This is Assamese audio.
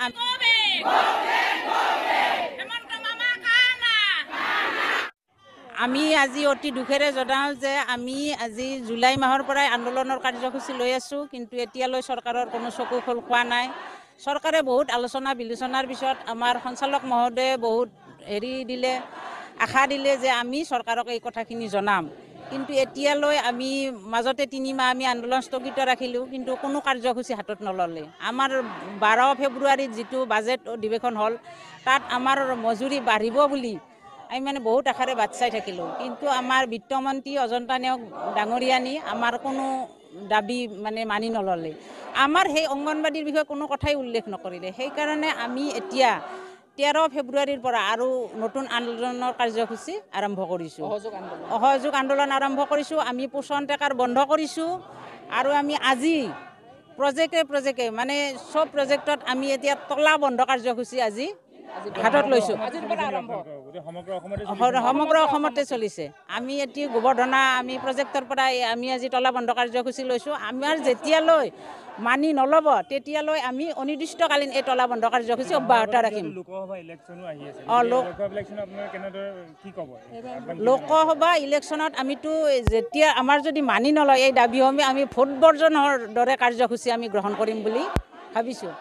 kebinekaan. আমি আজি অতি দুখেৰে জনাওঁ যে আমি আজি জুলাই মাহৰ পৰাই আন্দোলনৰ কাৰ্যসূচী লৈ আছোঁ কিন্তু এতিয়ালৈ চৰকাৰৰ কোনো চকু খোল খোৱা নাই চৰকাৰে বহুত আলোচনা বিলোচনাৰ পিছত আমাৰ সঞ্চালক মহোদয়ে বহুত হেৰি দিলে আশা দিলে যে আমি চৰকাৰক এই কথাখিনি জনাম কিন্তু এতিয়ালৈ আমি মাজতে তিনিমাহ আমি আন্দোলন স্থগিত ৰাখিলোঁ কিন্তু কোনো কাৰ্যসূচী হাতত নল'লে। আমাৰ বাৰ ফেব্ৰুৱাৰীত যিটো বাজেট অধিৱেশন হ'ল তাত আমাৰ মজুৰি বাঢ়িব বুলি আমি মানে বহুত আশাৰে বাট চাই থাকিলোঁ। কিন্তু আমাৰ বিত্তমন্ত্ৰী অজন্তা নেওগ ডাঙৰীয়ানী আমাৰ কোনো দাবী মানে মানি নল'লে। আমাৰ সেই অংগনবাদীৰ বিষয়ে কোনো কথাই উল্লেখ নকৰিলে। সেইকাৰণে আমি এতিয়া তেৰ ফেব্ৰুৱাৰীৰ পৰা আৰু নতুন আন্দোলনৰ কাৰ্যসূচী আৰম্ভ কৰিছোঁ। অসহযোগ আন্দোলন আৰম্ভ কৰিছোঁ। আমি পোষণ টেকাৰ বন্ধ কৰিছোঁ। আৰু আমি আজি প্ৰজেক্টে প্ৰজেক্টে মানে চব প্ৰজেক্টত আমি এতিয়া তলা বন্ধ কাৰ্যসূচী আজি হাতত লৈছোঁ। সমগ্ৰ অসমতে চলিছে। আমি এতিয়া গোবৰ্ধনা আমি প্ৰজেক্টৰ পৰা আমি আজি তলা বন্ধ কাৰ্যসূচী লৈছোঁ। আমাৰ যেতিয়ালৈ মানি নল'ব তেতিয়ালৈ আমি অনিৰ্দিষ্টকালীন এই তলা বন্ধ কাৰ্যসূচী অব্যাহত ৰাখিম। অ, লোক- লোকসভা ইলেকশ্যনত আমিতো যেতিয়া আমাৰ যদি মানি নলয় এই দাবীসমূহ আমি ভোট বৰ্জনৰ দৰে কাৰ্যসূচী আমি গ্ৰহণ কৰিম বুলি ভাবিছোঁ।